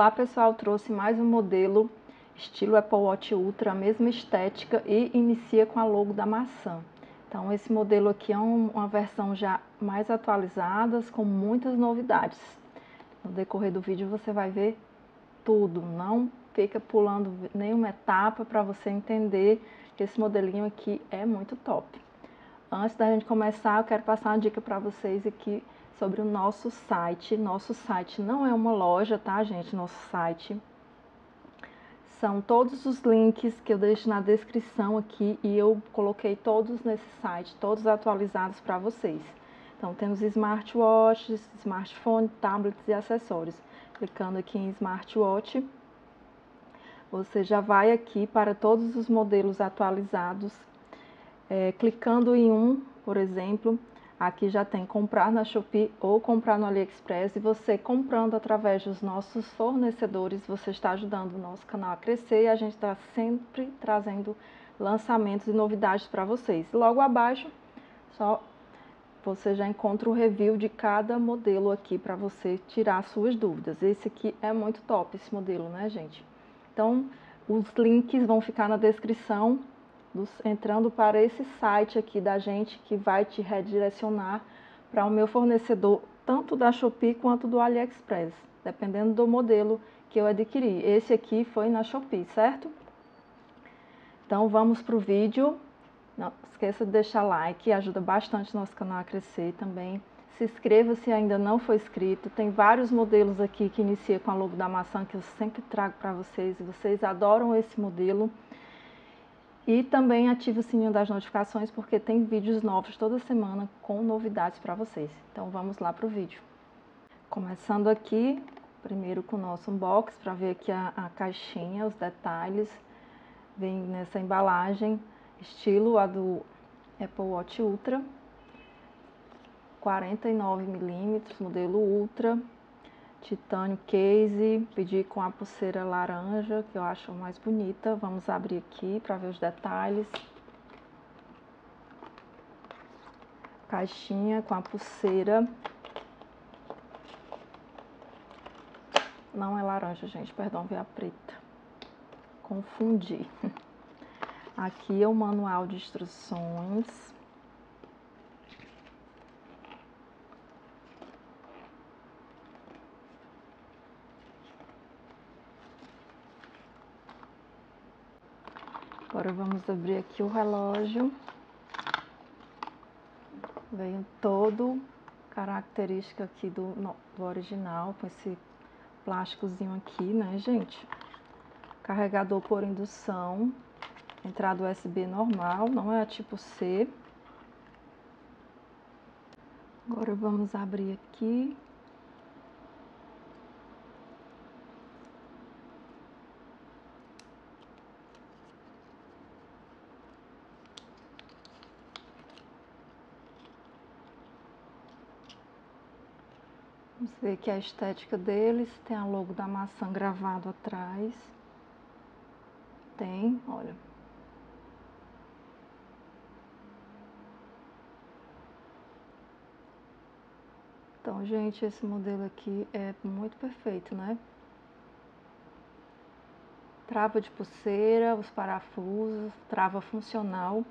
Olá pessoal, trouxe mais um modelo estilo Apple Watch Ultra, a mesma estética e inicia com a logo da maçã. Então esse modelo aqui é um, uma versão já mais atualizada, com muitas novidades. No decorrer do vídeo você vai ver tudo, não fica pulando nenhuma etapa para você entender que esse modelinho aqui é muito top. Antes da gente começar, eu quero passar uma dica para vocês aqui sobre o nosso site. Nosso site não é uma loja, tá, gente? Nosso site são todos os links que eu deixo na descrição aqui e eu coloquei todos nesse site, todos atualizados para vocês. Então, temos smartwatches, smartphone, tablets e acessórios. Clicando aqui em smartwatch, você já vai aqui para todos os modelos atualizados. É, clicando em um, por exemplo, Aqui já tem comprar na Shopee ou comprar no AliExpress e você comprando através dos nossos fornecedores, você está ajudando o nosso canal a crescer e a gente está sempre trazendo lançamentos e novidades para vocês. Logo abaixo, só você já encontra o review de cada modelo aqui para você tirar suas dúvidas. Esse aqui é muito top, esse modelo, né, gente? Então, os links vão ficar na descrição entrando para esse site aqui da gente que vai te redirecionar para o meu fornecedor, tanto da Shopee quanto do AliExpress, dependendo do modelo que eu adquiri. Esse aqui foi na Shopee, certo? Então vamos para o vídeo. Não esqueça de deixar like, ajuda bastante nosso canal a crescer também. Se inscreva se ainda não foi inscrito. Tem vários modelos aqui que inicia com a logo da maçã que eu sempre trago para vocês. E vocês adoram esse modelo. E também ative o sininho das notificações porque tem vídeos novos toda semana com novidades para vocês. Então vamos lá para o vídeo. Começando aqui, primeiro com o nosso unbox, para ver aqui a, a caixinha, os detalhes. Vem nessa embalagem, estilo a do Apple Watch Ultra. 49 milímetros, modelo Ultra titânio case, pedi com a pulseira laranja, que eu acho mais bonita. Vamos abrir aqui para ver os detalhes. Caixinha com a pulseira. Não é laranja, gente, perdão, veio a preta. Confundi. Aqui é o manual de instruções. Agora vamos abrir aqui o relógio. Vem todo característica aqui do, do original, com esse plásticozinho aqui, né, gente? Carregador por indução, entrada USB normal, não é a tipo C. Agora vamos abrir aqui. Ver aqui a estética deles. Tem a logo da maçã gravado atrás. Tem, olha. Então, gente, esse modelo aqui é muito perfeito, né? Trava de pulseira, os parafusos, trava funcional.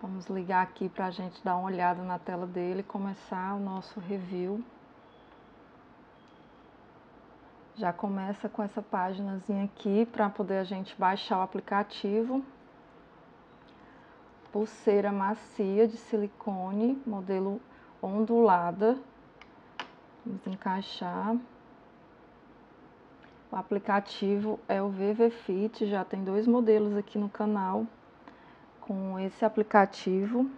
Vamos ligar aqui para a gente dar uma olhada na tela dele e começar o nosso review. Já começa com essa páginazinha aqui para poder a gente baixar o aplicativo. Pulseira macia de silicone, modelo ondulada. Vamos encaixar. O aplicativo é o VV Fit, já tem dois modelos aqui no canal com esse aplicativo.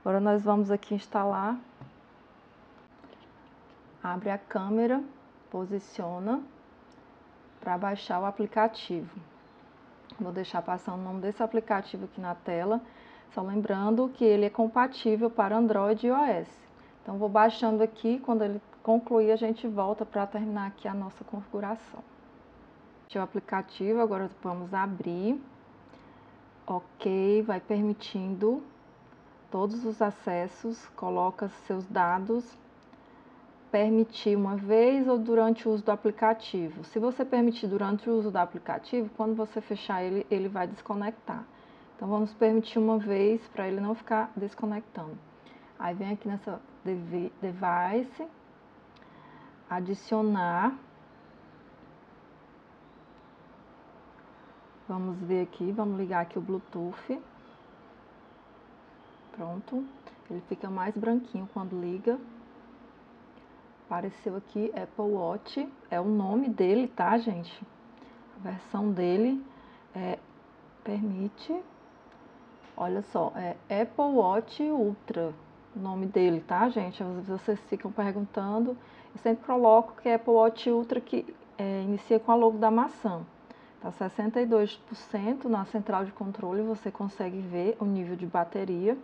Agora nós vamos aqui instalar. Abre a câmera, posiciona para baixar o aplicativo. Vou deixar passar o nome desse aplicativo aqui na tela, só lembrando que ele é compatível para Android e iOS. Então vou baixando aqui, quando ele concluir a gente volta para terminar aqui a nossa configuração. O aplicativo, agora vamos abrir ok, vai permitindo todos os acessos, coloca seus dados permitir uma vez ou durante o uso do aplicativo. Se você permitir durante o uso do aplicativo, quando você fechar ele, ele vai desconectar. Então vamos permitir uma vez para ele não ficar desconectando. Aí vem aqui nessa device, adicionar. Vamos ver aqui, vamos ligar aqui o Bluetooth. Pronto, ele fica mais branquinho quando liga. Apareceu aqui Apple Watch, é o nome dele, tá, gente? A versão dele é, permite, olha só, é Apple Watch Ultra, o nome dele, tá, gente? Às vezes vocês ficam perguntando, eu sempre coloco que é Apple Watch Ultra que é, inicia com a logo da maçã. Tá 62% na central de controle, você consegue ver o nível de bateria.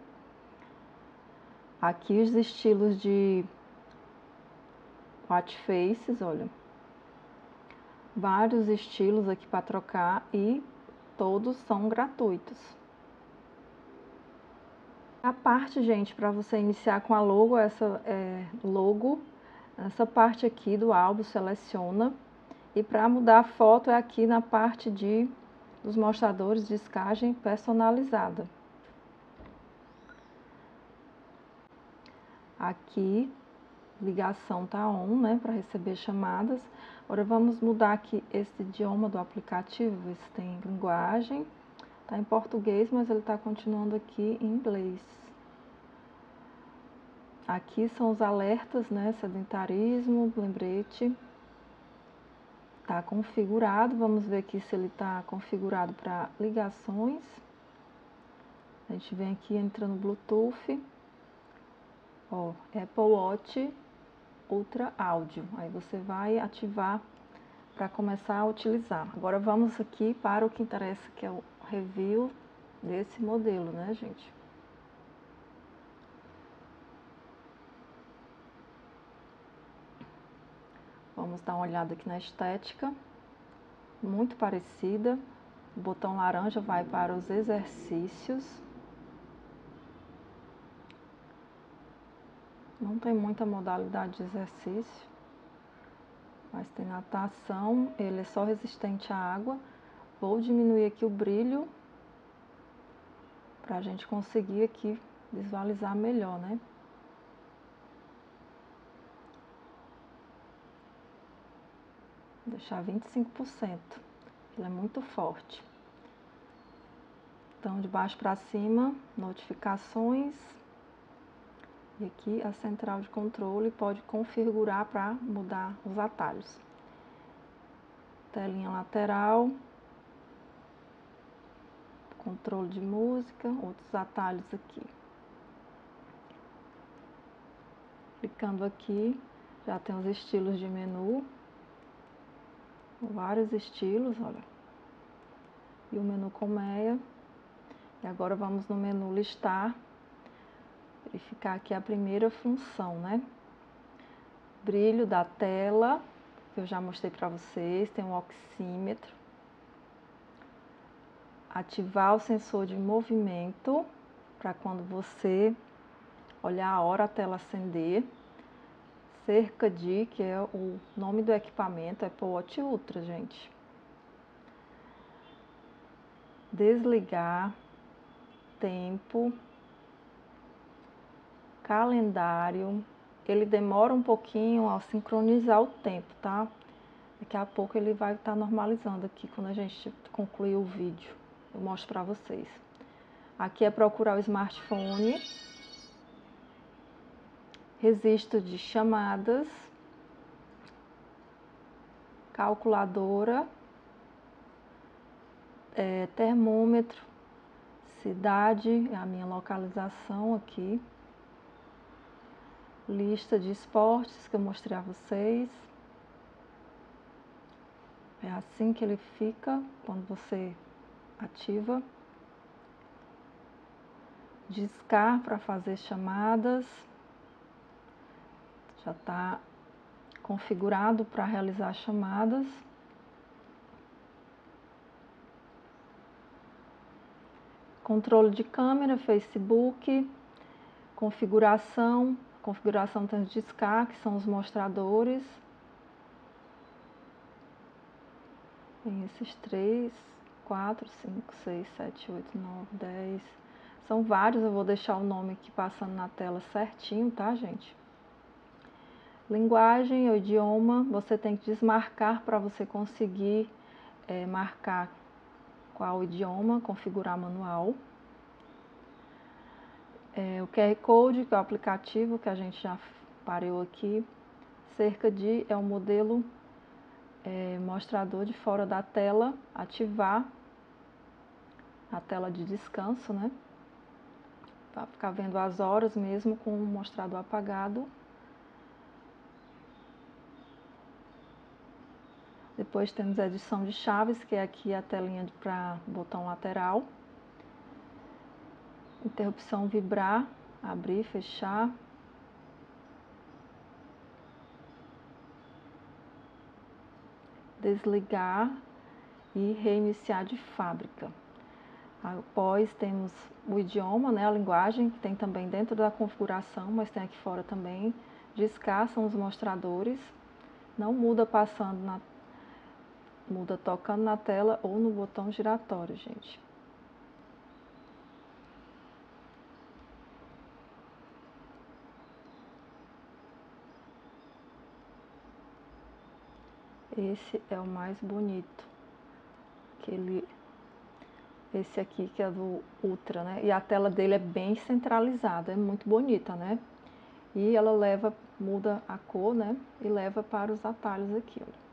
Aqui os estilos de watch faces, olha. Vários estilos aqui para trocar e todos são gratuitos. A parte, gente, para você iniciar com a logo, essa é, logo, essa parte aqui do álbum seleciona. E para mudar a foto é aqui na parte de dos mostradores de escagem personalizada. Aqui ligação tá on, né, para receber chamadas. Agora vamos mudar aqui esse idioma do aplicativo, ver se tem linguagem. Tá em português, mas ele tá continuando aqui em inglês. Aqui são os alertas, né, sedentarismo, lembrete. Tá configurado, vamos ver aqui se ele tá configurado para ligações. A gente vem aqui, entra no Bluetooth. Ó, Apple Watch Ultra Áudio. Aí você vai ativar para começar a utilizar. Agora vamos aqui para o que interessa, que é o review desse modelo, né, gente? Vamos dar uma olhada aqui na estética. Muito parecida. O botão laranja vai para os exercícios. Não tem muita modalidade de exercício, mas tem natação, ele é só resistente à água. Vou diminuir aqui o brilho para a gente conseguir aqui visualizar melhor, né? Deixar 25%, ele é muito forte. Então, de baixo para cima, notificações, e aqui a central de controle pode configurar para mudar os atalhos. Telinha lateral, controle de música, outros atalhos aqui. Clicando aqui, já tem os estilos de menu, vários estilos, olha. E o menu colmeia. E agora vamos no menu listar verificar aqui a primeira função, né? Brilho da tela, que eu já mostrei para vocês, tem um oxímetro. Ativar o sensor de movimento, para quando você olhar a hora a tela acender. Cerca de, que é o nome do equipamento, é Apple Watch Ultra, gente. Desligar, tempo, calendário, ele demora um pouquinho a sincronizar o tempo, tá? Daqui a pouco ele vai estar tá normalizando aqui quando a gente concluir o vídeo. Eu mostro para vocês. Aqui é procurar o smartphone. Registro de chamadas. Calculadora. É, termômetro. Cidade, a minha localização aqui lista de esportes que eu mostrei a vocês. É assim que ele fica quando você ativa. Discar para fazer chamadas. Já está configurado para realizar chamadas. Controle de câmera, Facebook, configuração, configuração tem os discar, que são os mostradores. Tem esses três, quatro, cinco, seis, sete, oito, nove, dez. São vários, eu vou deixar o nome aqui passando na tela certinho, tá, gente? Linguagem ou idioma, você tem que desmarcar para você conseguir é, marcar qual idioma, configurar manual. É, o QR Code, que é o aplicativo que a gente já parou aqui, cerca de é um modelo é, mostrador de fora da tela, ativar a tela de descanso, né? Para ficar vendo as horas mesmo com o mostrador apagado. Depois temos a edição de chaves, que é aqui a telinha para botão lateral. Interrupção vibrar, abrir, fechar. Desligar e reiniciar de fábrica. Após temos o idioma, né, a linguagem, que tem também dentro da configuração, mas tem aqui fora também. Discar são os mostradores. Não muda passando na muda tocando na tela ou no botão giratório, gente. Esse é o mais bonito. Aquele, esse aqui que é do Ultra, né? E a tela dele é bem centralizada, é muito bonita, né? E ela leva, muda a cor, né? E leva para os atalhos aqui, olha.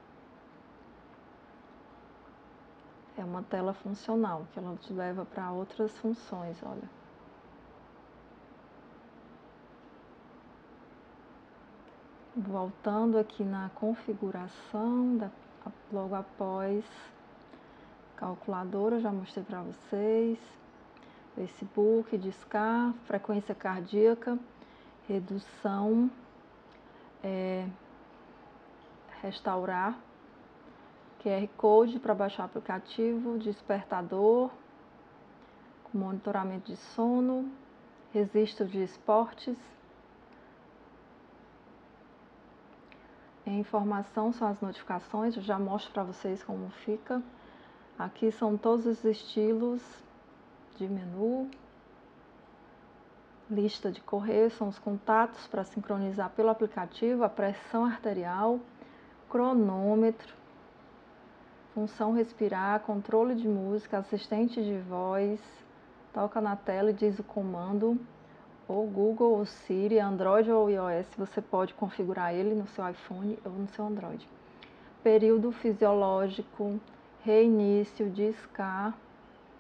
É uma tela funcional, que ela te leva para outras funções, olha. Voltando aqui na configuração, da, logo após calculadora, já mostrei para vocês. Facebook, discar, frequência cardíaca, redução, é, restaurar QR Code para baixar o aplicativo, despertador, monitoramento de sono, registro de esportes. Informação são as notificações, eu já mostro para vocês como fica. Aqui são todos os estilos de menu. Lista de correio são os contatos para sincronizar pelo aplicativo, a pressão arterial, cronômetro, função respirar, controle de música, assistente de voz, toca na tela e diz o comando, ou Google ou Siri, Android ou iOS, você pode configurar ele no seu iPhone ou no seu Android. Período fisiológico, reinício, discar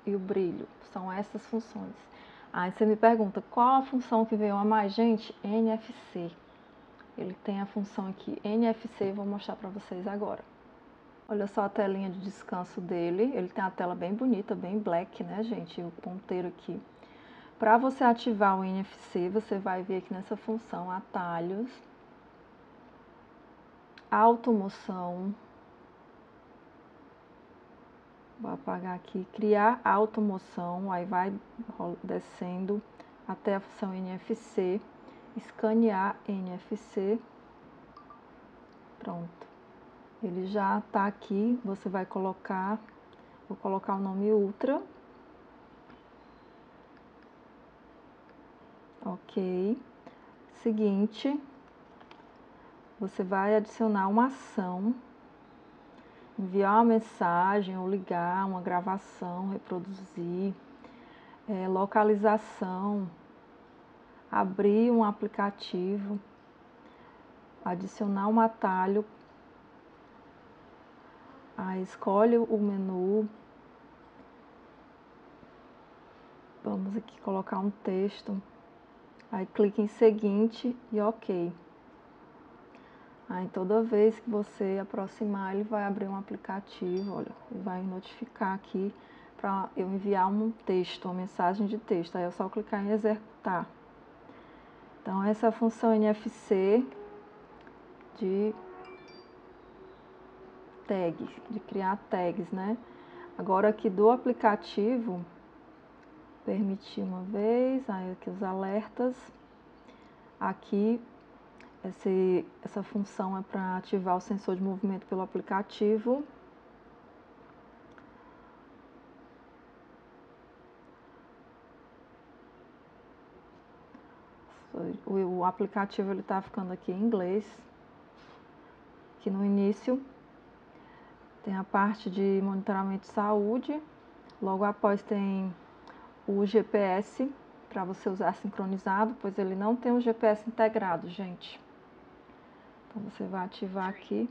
e o brilho, são essas funções. Aí você me pergunta, qual a função que veio a mais? Gente, NFC. Ele tem a função aqui, NFC, vou mostrar para vocês agora. Olha só a telinha de descanso dele. Ele tem a tela bem bonita, bem black, né, gente? O ponteiro aqui. Para você ativar o NFC, você vai vir aqui nessa função atalhos, automoção. Vou apagar aqui, criar automoção, aí vai descendo até a função NFC, escanear NFC. Pronto. Ele já está aqui, você vai colocar, vou colocar o nome Ultra. Ok. Seguinte, você vai adicionar uma ação, enviar uma mensagem ou ligar, uma gravação, reproduzir, é, localização, abrir um aplicativo, adicionar um atalho Aí escolhe o menu. Vamos aqui colocar um texto. Aí clique em seguinte e OK. Aí toda vez que você aproximar, ele vai abrir um aplicativo, olha, vai notificar aqui para eu enviar um texto, uma mensagem de texto. Aí é só clicar em executar. Então essa é a função NFC de de criar tags, né? Agora aqui do aplicativo, permitir uma vez, aí aqui os alertas. Aqui, esse, essa função é para ativar o sensor de movimento pelo aplicativo. O, o aplicativo ele está ficando aqui em inglês. Aqui no início tem a parte de monitoramento de saúde. Logo após tem o GPS para você usar sincronizado, pois ele não tem um GPS integrado, gente. Então você vai ativar aqui.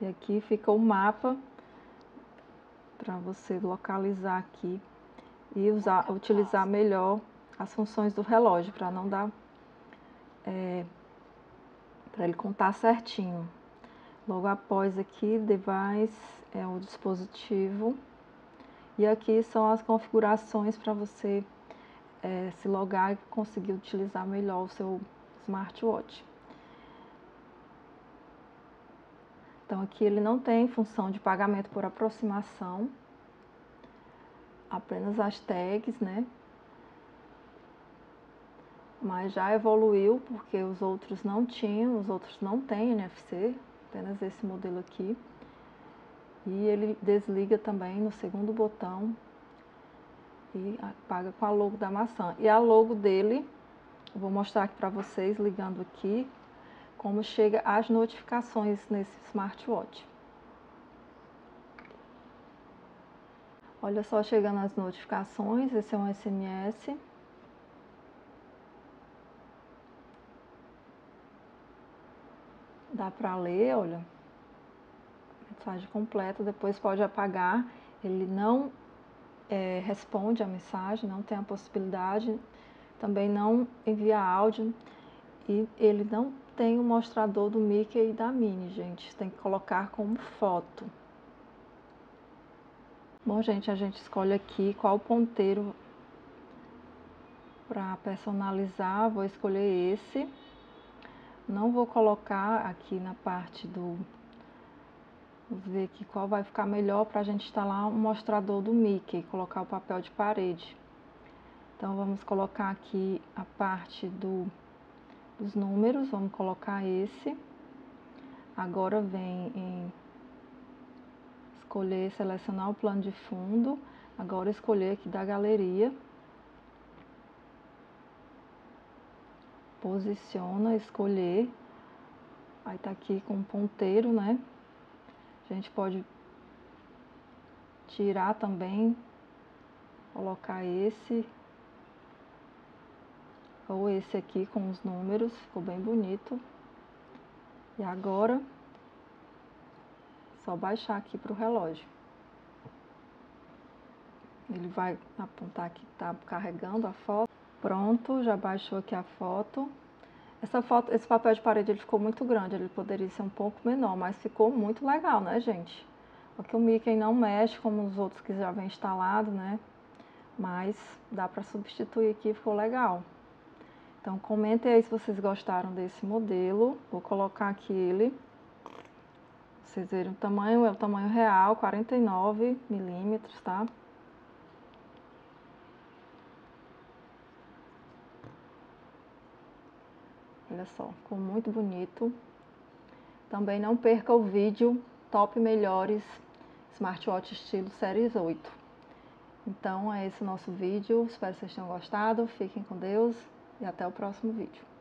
E aqui fica o mapa para você localizar aqui e usar, utilizar melhor as funções do relógio para não dar é, para ele contar certinho. Logo após aqui, device é o dispositivo e aqui são as configurações para você é, se logar e conseguir utilizar melhor o seu smartwatch. Então aqui ele não tem função de pagamento por aproximação, apenas as tags, né? Mas já evoluiu porque os outros não tinham, os outros não têm NFC, apenas esse modelo aqui. E ele desliga também no segundo botão e apaga com a logo da maçã. E a logo dele, eu vou mostrar aqui para vocês, ligando aqui, como chega as notificações nesse smartwatch. Olha só, chegando as notificações, esse é um SMS. Dá para ler, olha mensagem completa, depois pode apagar. Ele não é, responde a mensagem, não tem a possibilidade, também não envia áudio e ele não tem o mostrador do Mickey e da Minnie, gente. Tem que colocar como foto. Bom, gente, a gente escolhe aqui qual ponteiro para personalizar. Vou escolher esse. Não vou colocar aqui na parte do Vamos ver aqui qual vai ficar melhor para a gente instalar um mostrador do Mickey, colocar o papel de parede. Então, vamos colocar aqui a parte do, dos números, vamos colocar esse. Agora vem em escolher, selecionar o plano de fundo. Agora escolher aqui da galeria. Posiciona, escolher. Aí tá aqui com ponteiro, né? A gente pode tirar também, colocar esse ou esse aqui com os números, ficou bem bonito. E agora, só baixar aqui para o relógio. Ele vai apontar que está carregando a foto. Pronto, já baixou aqui a foto. Essa foto, esse papel de parede ele ficou muito grande, ele poderia ser um pouco menor, mas ficou muito legal, né, gente? Porque o Mickey não mexe como os outros que já vem instalado, né? Mas dá para substituir aqui, ficou legal. Então comentem aí se vocês gostaram desse modelo. Vou colocar aqui ele. Vocês verem o tamanho, é o tamanho real, 49 milímetros, tá? Olha só, ficou muito bonito. Também não perca o vídeo Top Melhores Smartwatch Estilo Series 8. Então é esse o nosso vídeo. Espero que vocês tenham gostado. Fiquem com Deus e até o próximo vídeo.